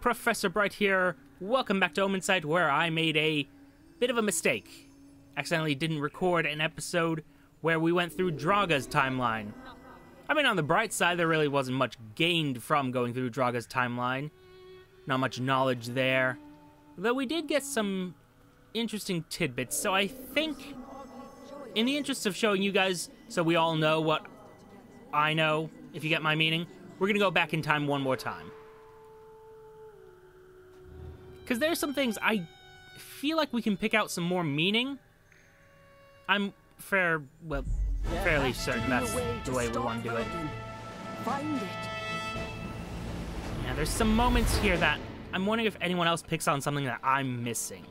Professor Bright here. Welcome back to Omensight, where I made a bit of a mistake. Accidentally didn't record an episode where we went through Draga's timeline. I mean, on the bright side, there really wasn't much gained from going through Draga's timeline. Not much knowledge there. Though we did get some interesting tidbits, so I think, in the interest of showing you guys so we all know what I know, if you get my meaning, we're gonna go back in time one more time. Because there's some things I feel like we can pick out some more meaning. I'm fair, well, fairly certain that's the way we want to do it. Find it. Yeah, there's some moments here that I'm wondering if anyone else picks on something that I'm missing.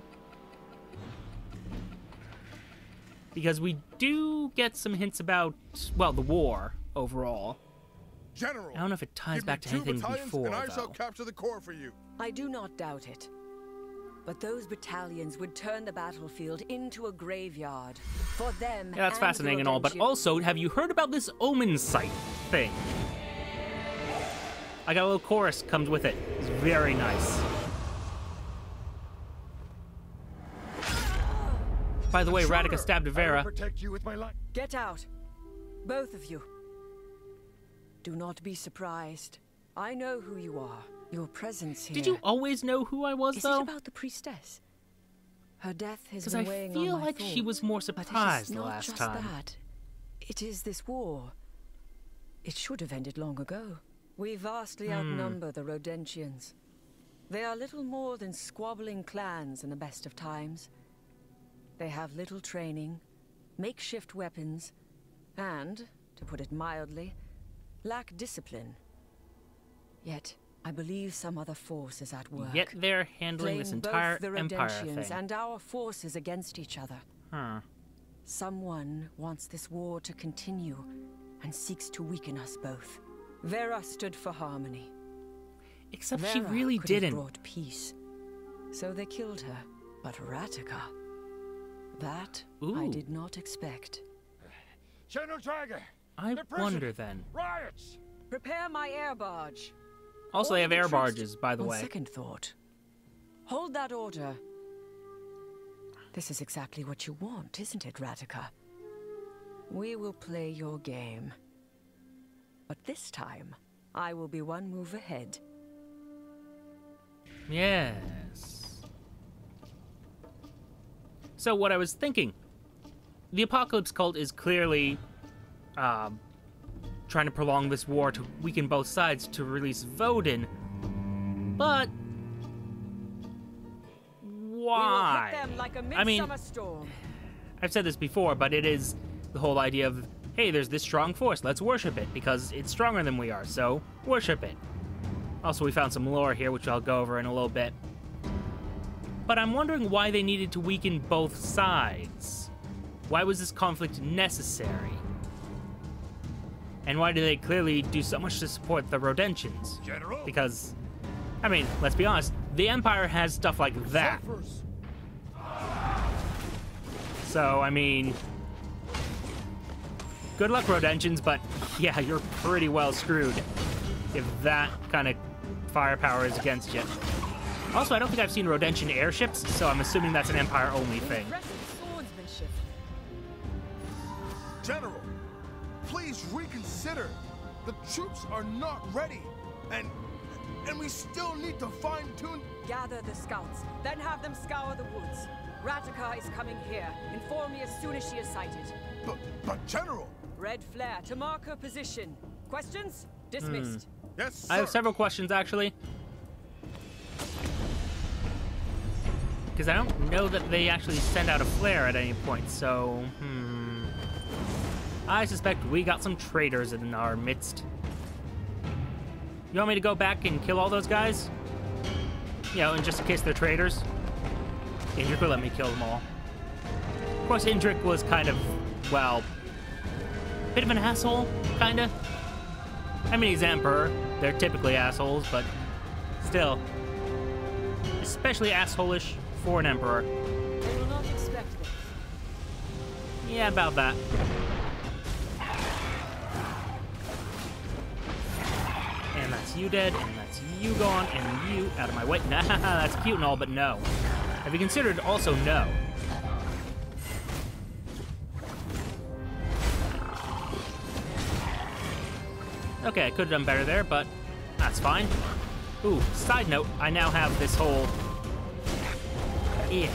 Because we do get some hints about, well, the war overall. General, I don't know if it ties back to anything before, and I shall though. capture the core for you. I do not doubt it. But those battalions would turn the battlefield into a graveyard. For them. Yeah, that's and fascinating and all, but also, have you heard about this Omensight thing? I got a little chorus comes with it. It's very nice. By the way, Ratika stabbed I Vera. protect you with my life. Get out. Both of you. Do not be surprised. I know who you are. Your presence here. Did you always know who I was, Is though? it about the priestess? Her death has Because been I weighing feel on my like she was more But it is surprised the not last just time. that. It is this war. It should have ended long ago. We vastly Hmm. outnumber the Rodentians. They are little more than squabbling clans in the best of times. They have little training, makeshift weapons, and, to put it mildly, lack discipline. Yet, I believe some other force is at work. Yet they're handling this playing entire both the empire thing. and our forces against each other. Huh. Someone wants this war to continue and seeks to weaken us both. Vera stood for harmony. Except Vera she really could didn't. brought peace. So they killed her. But Ratika, that I did not expect. General Draga, I the wonder then. riots. Prepare my air barge. Also, they have air barges, by the way. second thought, hold that order. This is exactly what you want, isn't it, Ratika? We will play your game. But this time, I will be one move ahead. Yes. So what I was thinking, the Apocalypse cult is clearly um, trying to prolong this war to weaken both sides to release Voden, but why? We will hit them like a I mean- storm. I've said this before, but it is the whole idea of, hey, there's this strong force, let's worship it, because it's stronger than we are, so worship it. Also, we found some lore here, which I'll go over in a little bit. But I'm wondering why they needed to weaken both sides. Why was this conflict necessary? And why do they clearly do so much to support the Rodentians? General. Because, I mean, let's be honest, the Empire has stuff like that. First. So, I mean, good luck, Rodentians, but yeah, you're pretty well screwed if that kind of firepower is against you. Also, I don't think I've seen Rodentian airships, so I'm assuming that's an Empire-only thing. General, please reconsider. The troops are not ready, and and we still need to fine tune. Gather the scouts, then have them scour the woods. Ratika is coming here. Inform me as soon as she is sighted. But but General, Red flare to mark her position. Questions? Dismissed. yes sir. I have several questions, actually. Because I don't know that they actually send out a flare at any point, so, hmm. I suspect we got some traitors in our midst. You want me to go back and kill all those guys? You know, and just in case they're traitors? Indrik will let me kill them all. Of course, Indrik was kind of, well, a bit of an asshole, kinda. I mean, he's emperor. They're typically assholes, but still. Especially assholish for an emperor. They will not expect this. Yeah, about that. That's you dead, and that's you gone, and you out of my way. Nah, that's cute and all, but no. Have you considered also no? Okay, I could have done better there, but that's fine. Ooh, side note, I now have this whole... Yeah.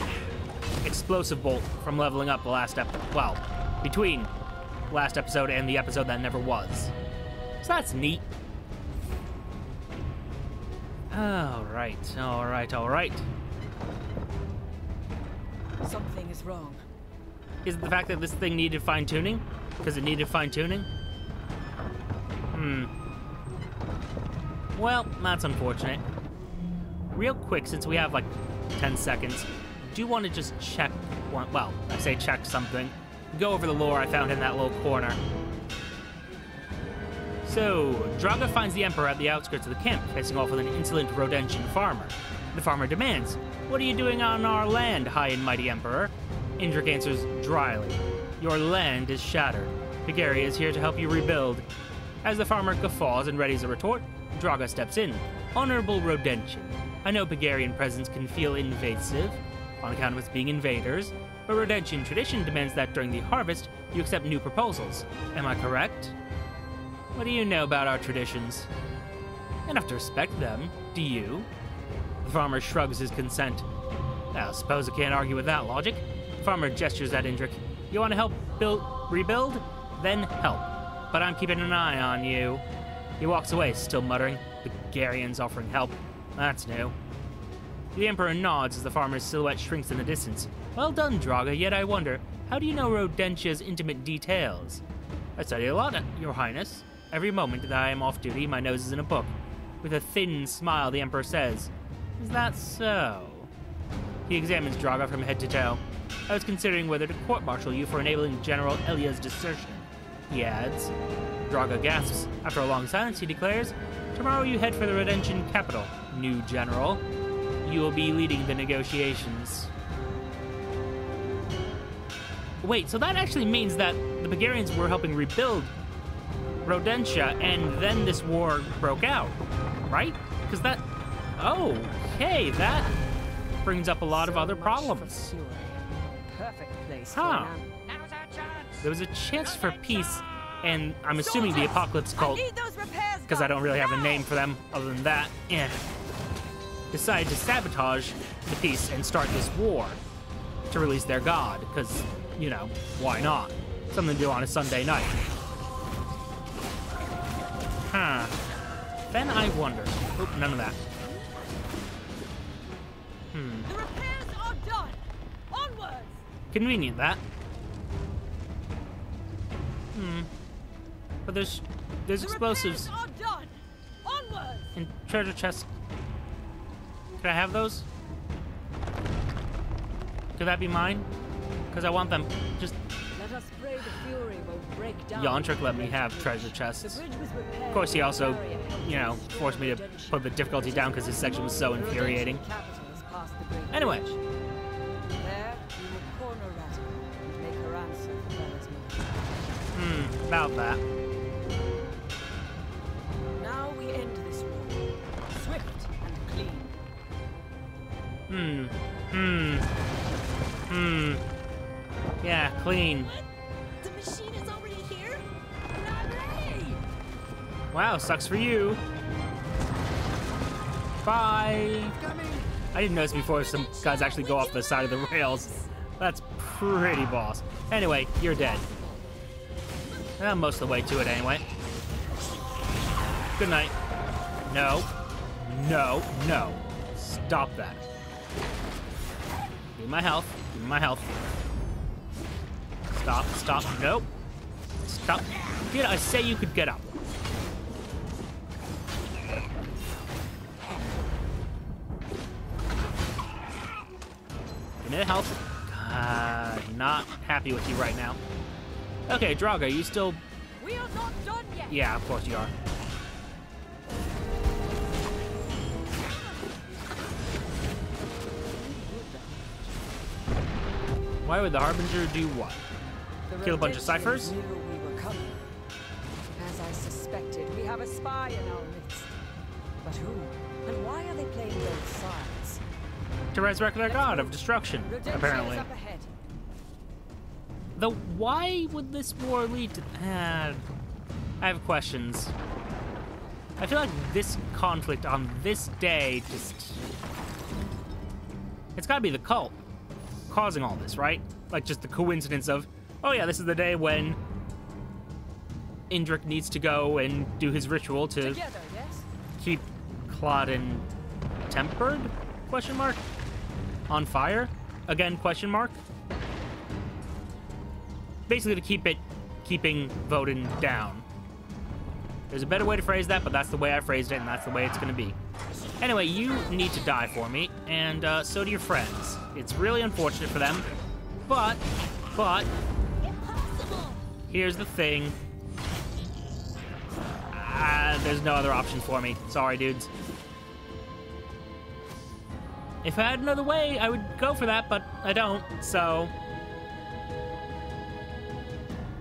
Explosive bolt from leveling up the last ep... Well, between last episode and the episode that never was. So that's neat. Alright, alright, alright. Something is wrong. Is it the fact that this thing needed fine tuning? Because it needed fine tuning? Hmm. Well, that's unfortunate. Real quick, since we have like 10 seconds, do want to just check one. Well, I say check something. Go over the lore I found in that little corner. So, Draga finds the Emperor at the outskirts of the camp, facing off with an insolent Rodentian farmer. The farmer demands, What are you doing on our land, high and mighty Emperor? Indrik answers dryly, Your land is shattered. Pagaria is here to help you rebuild. As the farmer guffaws and readies a retort, Draga steps in. Honorable Rodentian, I know Pagarian presence can feel invasive, on account of us being invaders, but Rodentian tradition demands that during the harvest, you accept new proposals. Am I correct? What do you know about our traditions? Enough to respect them, do you? The farmer shrugs his consent. I suppose I can't argue with that logic. The farmer gestures at Indrik. You want to help build, rebuild? Then help. But I'm keeping an eye on you. He walks away, still muttering. The Garians offering help. That's new. The Emperor nods as the farmer's silhouette shrinks in the distance. Well done, Draga, yet I wonder, how do you know Rodentia's intimate details? I study a lot, Your Highness. Every moment that I am off duty, my nose is in a book. With a thin smile, the Emperor says, Is that so? He examines Draga from head to toe. I was considering whether to court-martial you for enabling General Elia's desertion. He adds. Draga gasps. After a long silence, he declares, Tomorrow you head for the Rodentian capital, new general. You will be leading the negotiations. Wait, so that actually means that the Bulgarians were helping rebuild Rodentia, and then this war broke out, right? Because that. Oh, okay, that brings up a lot So of other problems. Perfect place Huh. There was a chance for peace, and I'm assuming the Apocalypse cult, because I don't really have a name for them other than that, eh, decided to sabotage the peace and start this war to release their god, because, you know, why not? Something to do on a Sunday night. Huh. Then I wonder. Oop, none of that. Hmm. The repairs are done. Onwards. Convenient, that. Hmm. But there's there's The explosives are done. Onwards. in treasure chests. Could I have those? Could that be mine? Because I want them. Just Let us pray the fury will. Yontrick let me have treasure chests. bridge was repaired Of course, he also, by barrier helped you know, forced me to put the difficulty down because this section was so infuriating. capital is past the great Anyway. bridge. There, we will corner Rata and make her answer for Bella's murder. Hmm, about that. Now we end this war. Swift and clean. Hmm. Hmm. Hmm. Yeah, clean. Wow, sucks for you. Bye. I didn't notice before some guys actually go off the side of the rails. That's pretty boss. Anyway, you're dead. Uh, most of the way to it anyway. Good night. No. No. No. Stop that. Give me my health. Give me my health. Stop. Stop. Nope. Stop. Did I say you could get up? Me the health. God, not happy with you right now. Okay, Draga, you still... We are not done yet. Yeah, of course you are. Why would the Harbinger do what? The Kill a bunch of ciphers? We were coming. As I suspected, we have a spy in our midst. But who? And why are they playing both sides? To resurrect their god of destruction, apparently. Though, why would this war lead to... Uh, I have questions. I feel like this conflict on this day just... It's gotta be the cult causing all this, right? Like, just the coincidence of, oh yeah, this is the day when Indrik needs to go and do his ritual to Together, yes? keep Claudin tempered? Question mark. On fire? Again? Question mark. Basically, to keep it, keeping Voden down. There's a better way to phrase that, but that's the way I phrased it, and that's the way it's going to be. Anyway, you need to die for me, and uh, so do your friends. It's really unfortunate for them, but, but, Impossible! here's the thing. Ah, there's no other option for me. Sorry, dudes. If I had another way, I would go for that, but I don't, so...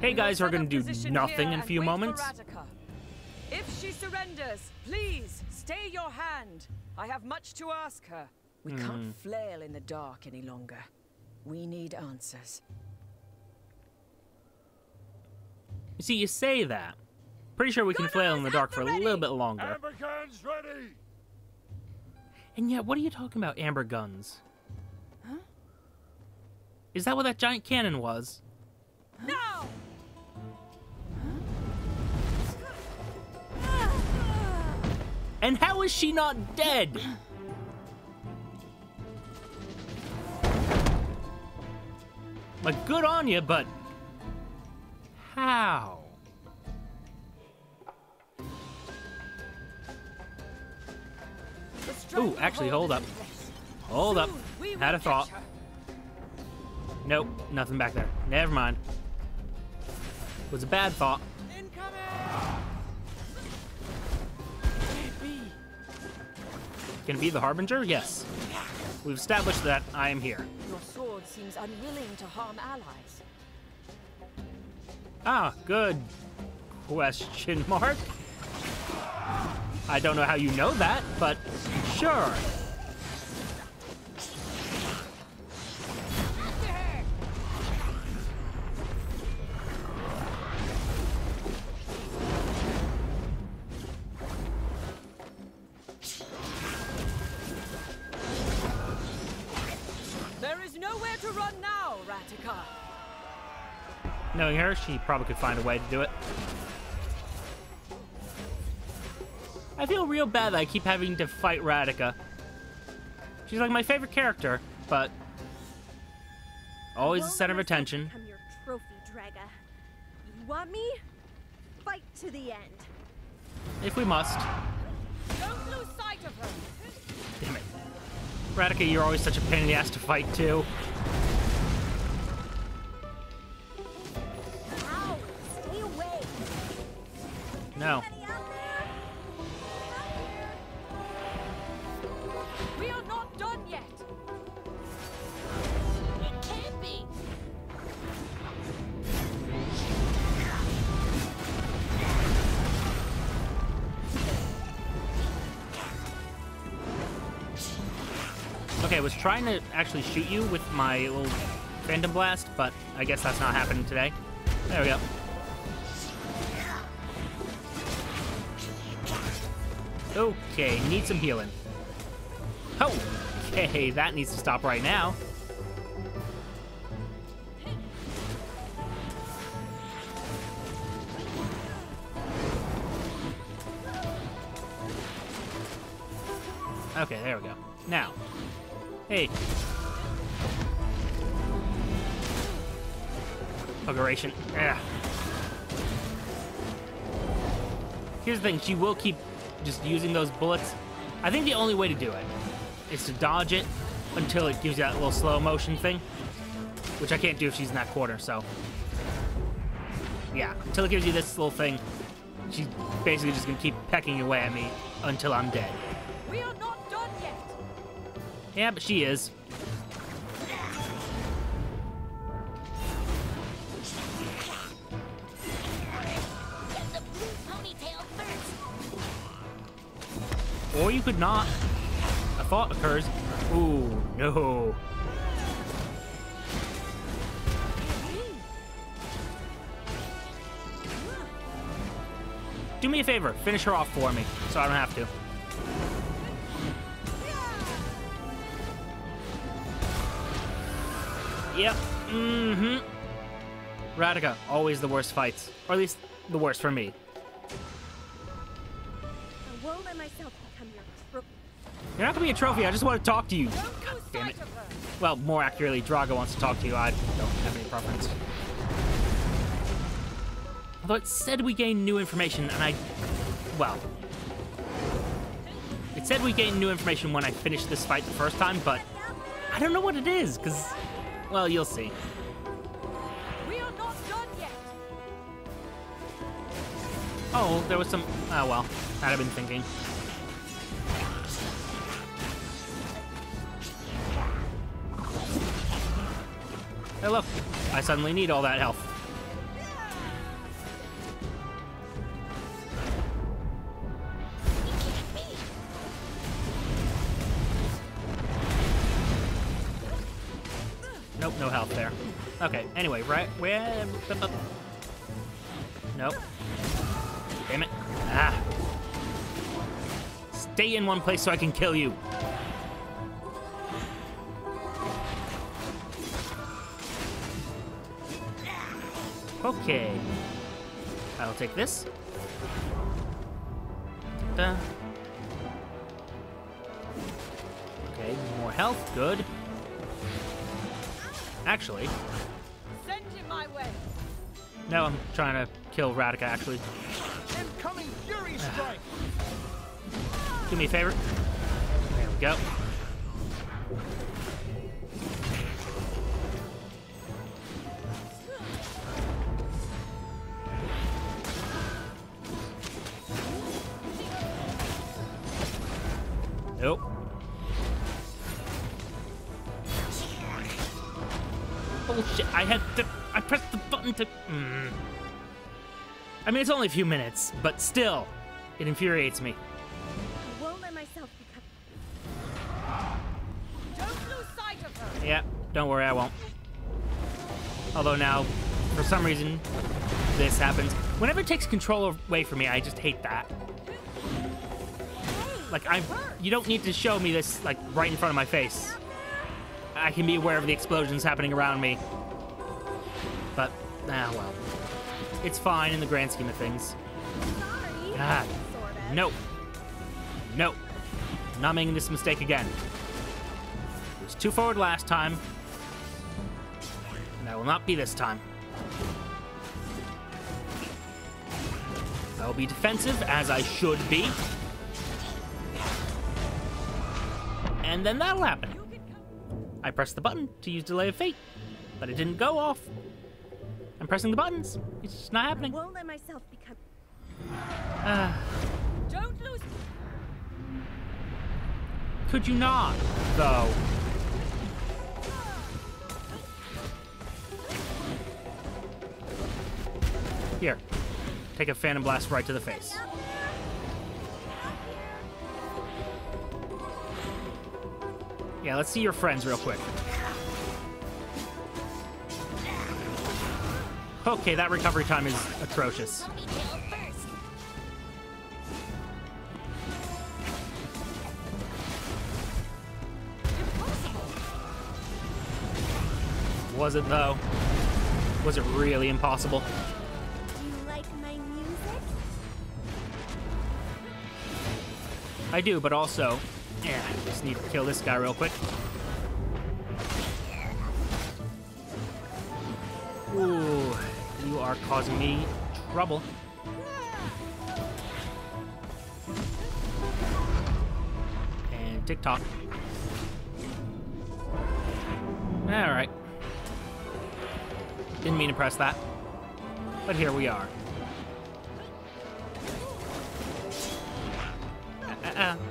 Hey guys, we're gonna do nothing in a few moments. Ratika. If she surrenders, please stay your hand. I have much to ask her. We Hmm. can't flail in the dark any longer. We need answers. You see, you say that. Pretty sure we can Good flail in the dark the for a little bit longer. Amber ready! And yet, what are you talking about, amber guns? Huh? Is that what that giant cannon was? Now! And how is she not dead? Like, good on you, but how? Ooh, actually, hold up. Hold up. Had a thought. Nope, nothing back there. Never mind. Was a bad thought. Can it be the Harbinger? Yes. We've established that I am here. Your sword seems unwilling to harm allies. Ah, good question mark. I don't know how you know that, but sure. There is nowhere to run now, Ratika. Knowing her, she probably could find a way to do it. Feel real bad that I keep having to fight Ratika. She's like my favorite character, but always the center of attention. Become your trophy, Draga. You want me? Fight to the end. If we must. Don't lose sight of her. Damn it. Ratika, you're always such a pain in the ass to fight, too. Ow! No. Actually shoot you with my little Phantom Blast, but I guess that's not happening today. There we go. Okay, need some healing. Oh, okay, that needs to stop right now. Okay, there we go. Now, hey. Pugeration. Yeah. Here's the thing, she will keep just using those bullets. I think the only way to do it is to dodge it until it gives you that little slow motion thing, which I can't do if she's in that corner, so. Yeah, until it gives you this little thing, she's basically just gonna keep pecking away at me until I'm dead. We are not done yet. Yeah, but she is. Or you could not. A thought occurs. Ooh, no. Do me a favor, finish her off for me, so I don't have to. Yep. Mm-hmm. Ratika, always the worst fights. Or at least the worst for me. I won't let myself. You're not gonna be a trophy, I just want to talk to you. God damn it. sight of her. Well, more accurately, Draga wants to talk to you. I don't have any preference. Although it said we gain new information, and I. Well. It said we gained new information when I finished this fight the first time, but I don't know what it is, because. Well, you'll see. We are not done yet. Oh, there was some. Oh, well. I'd have been thinking. Hey, look. I suddenly need all that health. Nope, no health there. Okay, anyway, right? Where? Nope. Damn it. Ah. Stay in one place so I can kill you. Okay. I'll take this. Da. Okay, more health. Good. Actually, Send him my way. no, I'm trying to kill Ratika, actually. Incoming Fury Strike! Do me a favor. There we go. Bullshit. I had to. I pressed the button to. Mm. I mean, it's only a few minutes, but still, it infuriates me. I won't let myself become. Don't lose sight of her. Yeah, don't worry, I won't. Although now, for some reason, this happens. Whenever it takes control away from me, I just hate that. Like, I'm. You don't need to show me this, like, right in front of my face. I can be aware of the explosions happening around me. But, ah, well. It's fine in the grand scheme of things. Sorry. Ah, Sort of. no. No. Not making this mistake again. It was too forward last time. And I will not be this time. I will be defensive, as I should be. And then that'll happen. I pressed the button to use Delay of Fate, but it didn't go off. I'm pressing the buttons. It's just not I happening. won't let myself become. Ah. Don't lose. Could you not, though? Here, take a Phantom Blast right to the face. Yeah, let's see your friends real quick. Okay, that recovery time is atrocious. Was it though? Was it really impossible? Do like? I do, but also, yeah, just need to kill this guy real quick. Ooh, you are causing me trouble. And TikTok. All right. Didn't mean to press that, but here we are. Uh-uh. Send him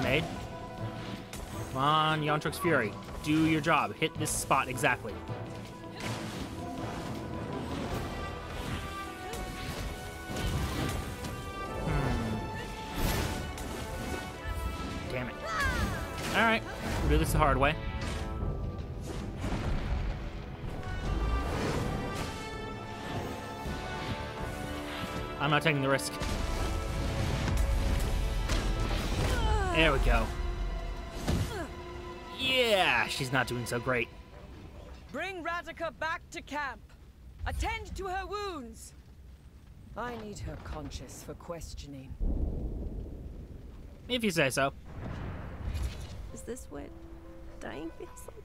made. Come on, Yontrux Fury. Do your job. Hit this spot exactly. Hmm. Damn it. Alright, We'll do this the hard way. I'm not taking the risk. There we go. Yeah, she's not doing so great. Bring Ratika back to camp. Attend to her wounds. I need her conscious for questioning. If you say so. Is this what dying feels like?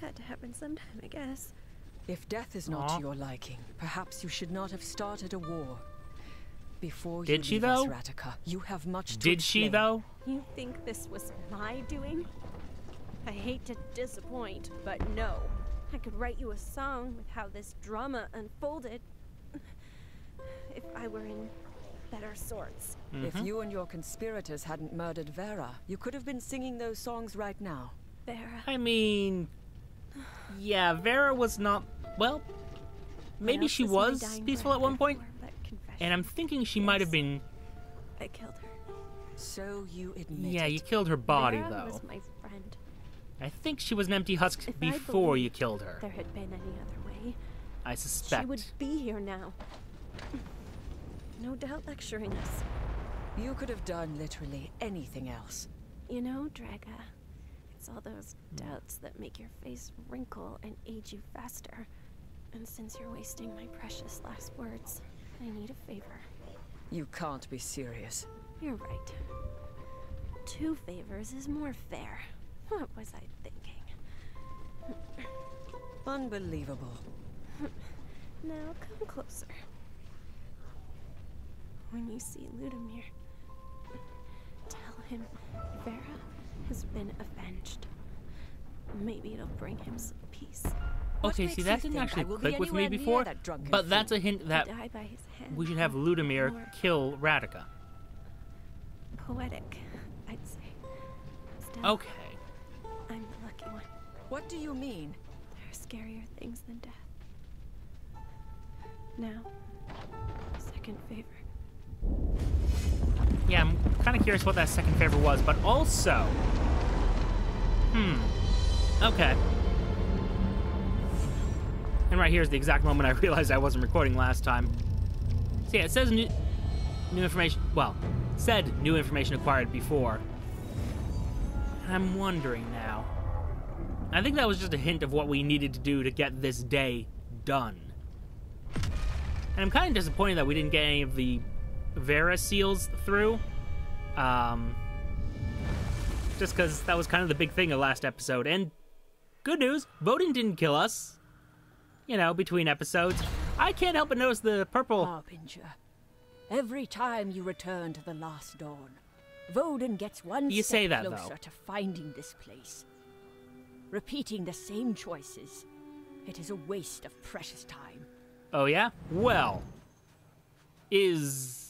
Had to happen sometime, I guess. If death is not Aw. to your liking, perhaps you should not have started a war. Before you Did she, leave us, though? Ratika, you have much to Did she, though? You think this was my doing? I hate to disappoint, but no. I could write you a song with how this drama unfolded. If I were in better sorts. If Mhm. you and your conspirators hadn't murdered Vera, you could have been singing those songs right now. Vera. I mean, yeah, Vera was not. Well, maybe she was peaceful at one point, for but confession? And I'm thinking she might have been. I killed her. So you admit Yeah, you killed her body Vera though. was my friend. I think she was an empty husk If before you killed her. There had been any other way. I suspect. She would be here now. No doubt lecturing us. You could have done literally anything else. You know, Draga, it's all those doubts that make your face wrinkle and age you faster. And since you're wasting my precious last words, I need a favor. You can't be serious. You're right. Two favors is more fair. What was I thinking? Unbelievable. Now come closer. When you see Ludomir, tell him Vera has been avenged. Maybe it'll bring him some peace. What Okay, see that didn't actually click with me before, that drunken but that's a hint that Die by his hand. we should have Ludomir kill Ratika. poetic, I'd say. Still, Okay. I'm the lucky one. What do you mean? There are scarier things than death. Now, second favor. Yeah, I'm kind of curious what that second favor was, but also. Hmm. Okay. And right here is the exact moment I realized I wasn't recording last time. So yeah, it says new, new information. Well, said new information acquired before. I'm wondering now. I think that was just a hint of what we needed to do to get this day done. And I'm kind of disappointed that we didn't get any of the Vera seals through. Um, just because that was kind of the big thing of last episode. And good news, Voden didn't kill us. You know, between episodes. I can't help but notice the purple. Harbinger. Every time you return to the last dawn, Voden gets one You step say that, closer though. to finding this place. Repeating the same choices. It is a waste of precious time. Oh, yeah? Well, is.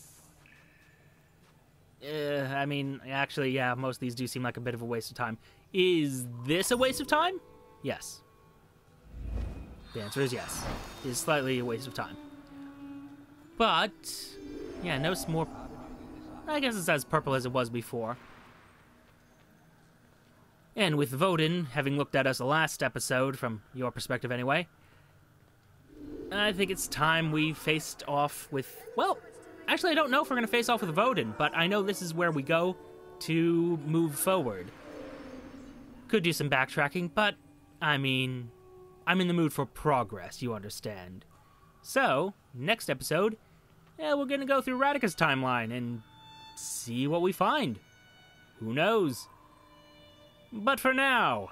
Uh, I mean, actually, yeah, most of these do seem like a bit of a waste of time. Is this a waste of time? Yes. The answer is yes. It is slightly a waste of time. But, yeah, no more. I guess it's as purple as it was before. And with Voden having looked at us last episode, from your perspective anyway, I think it's time we faced off with. Well, actually, I don't know if we're going to face off with Voden, but I know this is where we go to move forward. Could do some backtracking, but I mean, I'm in the mood for progress, you understand. So, next episode, yeah, we're to go through Ratika's timeline and see what we find. Who knows? But for now,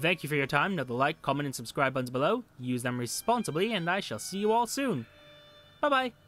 thank you for your time. Note the like, comment, and subscribe buttons below. Use them responsibly, and I shall see you all soon. Bye bye.